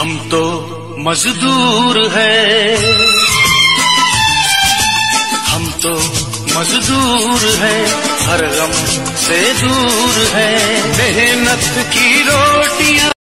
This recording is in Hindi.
हम तो मजदूर है। हम तो मजदूर है, हर गम से दूर है। मेहनत की रोटियाँ